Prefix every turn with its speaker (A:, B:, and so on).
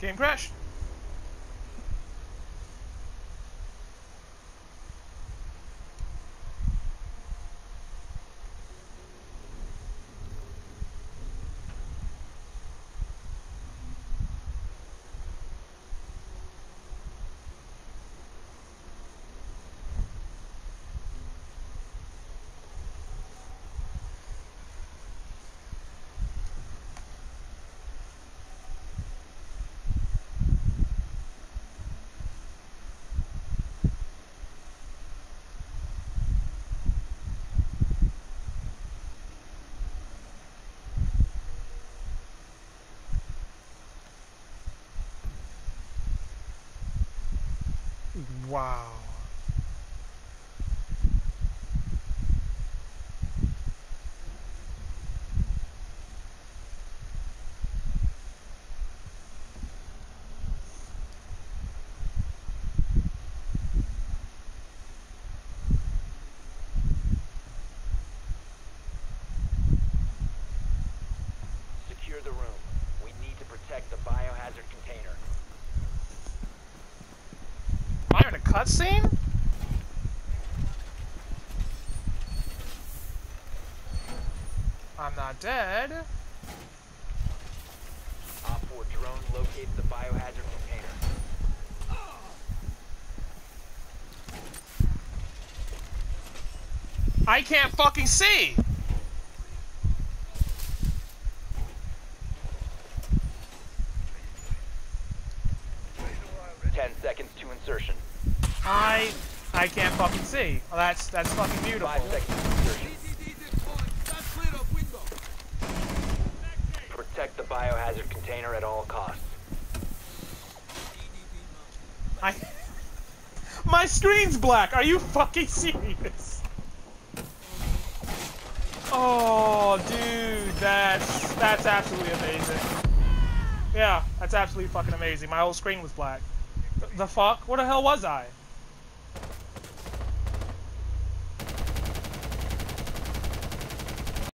A: Game crashed. Wow.
B: Secure the room. We need to protect the biohazard container.
A: Am I in a cutscene? I'm not dead.
B: Op 4 drone located the biohazard container.
A: I can't fucking see.
B: Ten seconds to insertion.
A: I I can't fucking see. Well, that's that's fucking beautiful.
B: Five seconds. Protect the biohazard container at all costs.
A: I My screen's black. Are you fucking serious? Oh, dude, that's that's absolutely amazing. Yeah, that's absolutely fucking amazing. My whole screen was black. The, the fuck? Where the hell was I?